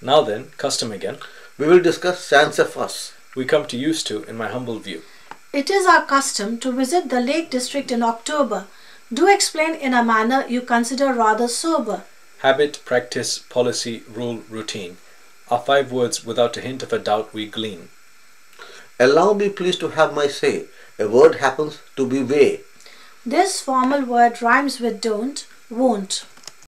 Now then, custom again, We will discuss sans we come to use to in my humble view. It is our custom to visit the Lake District in October. Do explain in a manner you consider rather sober. Habit, practice, policy, rule, routine are five words without a hint of a doubt we glean. Allow me please to have my say. A word happens to be way. This formal word rhymes with don't, won't.